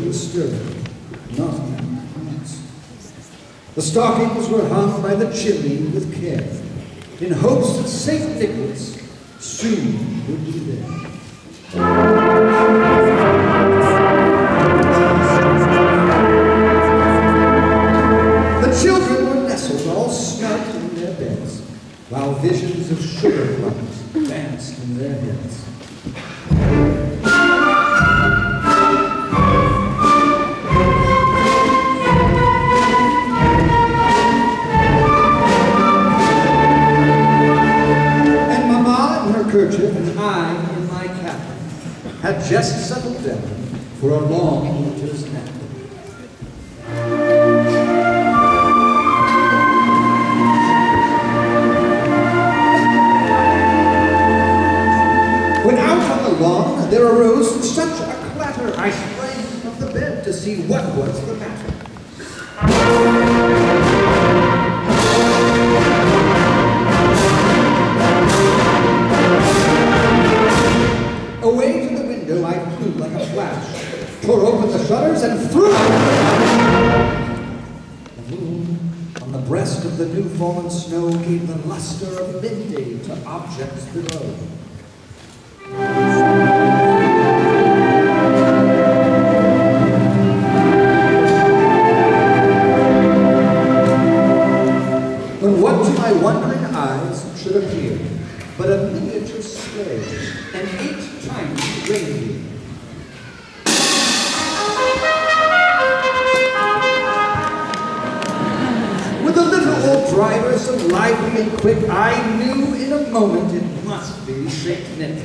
the stirrup, not in. The stockings were hung by the chimney with care, in hopes that St. Nicholas soon would be there. Just settled down for a long winter's nap. When out on the lawn there arose such a clatter, I sprang from the bed to see what was the matter. Away to the window I flew like a flash, tore open the shutters and threw The moon on the breast of the new fallen snow gave the luster of midday to objects below. When what to my wondering eyes should appear but a miniature sleigh and eight tiny reindeer. Lively and quick, I knew in a moment it must be Saint Nick.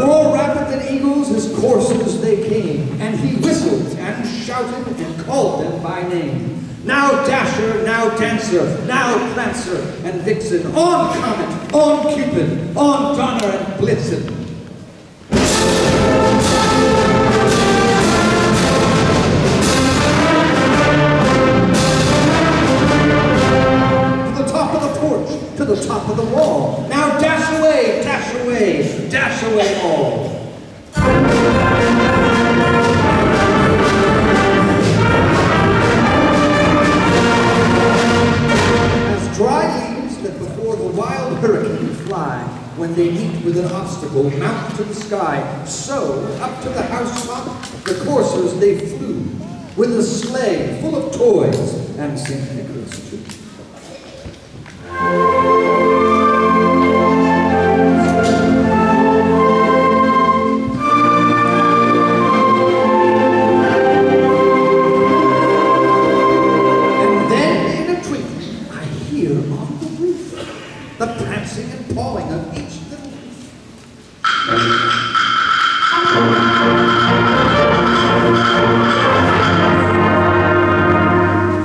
More rapid than eagles, his coursers they came, and he whistled and shouted and called them by name. Now Dasher, now Dancer, now Prancer and Vixen, on Comet, on Cupid, on Donner and Blitzen. To the top of the porch, to the top of the wall. Now dash away, dash away, dash away all. When they meet with an obstacle, mount to the sky, so up to the housetop the coursers they flew, with a sleigh full of toys and St. the prancing and pawing of each little.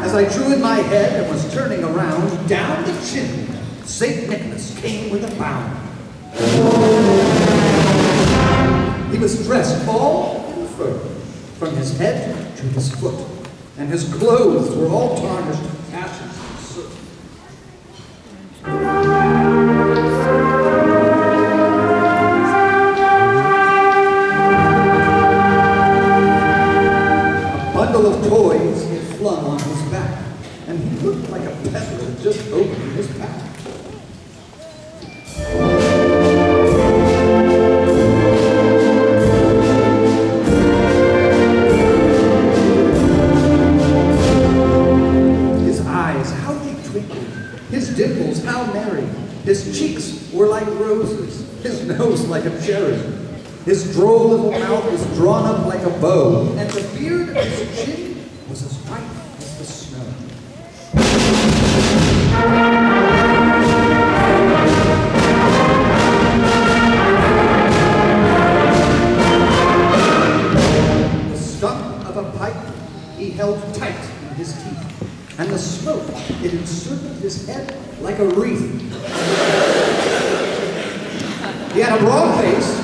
As I drew in my head and was turning around, down the chimney, St. Nicholas came with a bound. He was dressed all in fur, from his head to his foot, and his clothes were all tarnished just opening his pack. His eyes, how they twinkled. His dimples, how merry. His cheeks were like roses. His nose like a cherry. His droll little mouth was drawn up like a bow. And the beard of his chin was as white and the smoke, it encircled his head like a wreath. He had a broad face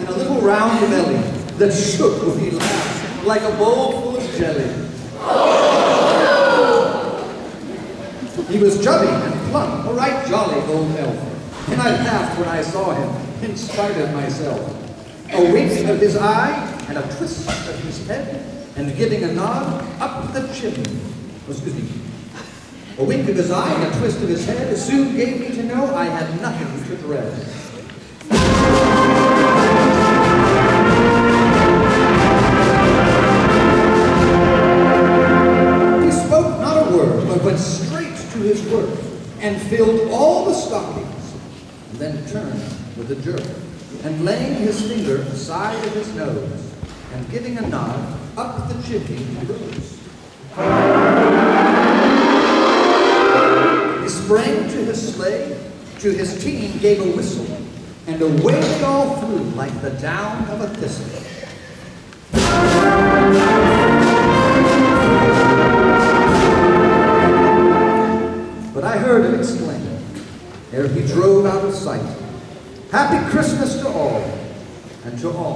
and a little round belly that shook when he laughed like a bowl full of jelly. He was chubby and plump, a right jolly old elf, and I laughed when I saw him, in spite of myself. A wink of his eye and a twist of his head, and giving a nod up the chimney. Excuse me. A wink of his eye and a twist of his head soon gave me to know I had nothing to dread. He spoke not a word, but went straight to his work, and filled all the stockings, and then turned with a jerk, and laying his finger aside of his nose, and giving a nod, up the chimney he rose. Sleigh, to his team gave a whistle, and away they all flew like the down of a thistle. But I heard him exclaim, ere he drove out of sight, Happy Christmas to all, and to all